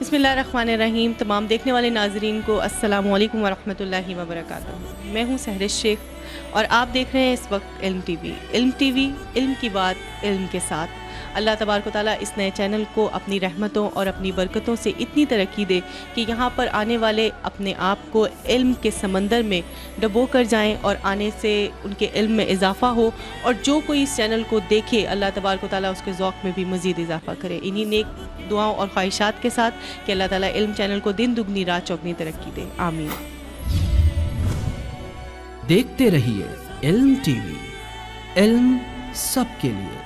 بسم اللہ الرحمن الرحیم، تمام دیکھنے والے ناظرین کو السلام علیکم ورحمۃ اللہ وبرکاتہ۔ میں ہوں سہرش شیخ اور آپ دیکھ رہے ہیں اس وقت علم ٹی وی۔ علم ٹی وی، علم کی بات، علم کے ساتھ۔ اللہ تبارک و تعالیٰ اس نئے چینل کو اپنی رحمتوں اور اپنی برکتوں سے اتنی ترقی دے کہ یہاں پر آنے والے اپنے آپ کو علم کے سمندر میں ڈبو کر جائیں اور آنے سے ان کے علم میں اضافہ ہو اور جو کوئی اس چینل کو دیکھے، اللہ تبارک و تعالیٰ اس کے ذوق میں بھی مزید اضافہ کرے۔ انہی نیک دعاؤں اور خواہشات کے ساتھ کہ اللہ تعالیٰ علم چینل کو دن دگنی، رات چوکنی ترقی دے۔ آمین۔ دیکھتے رہیے علم ٹی وی علم سب کے لیے۔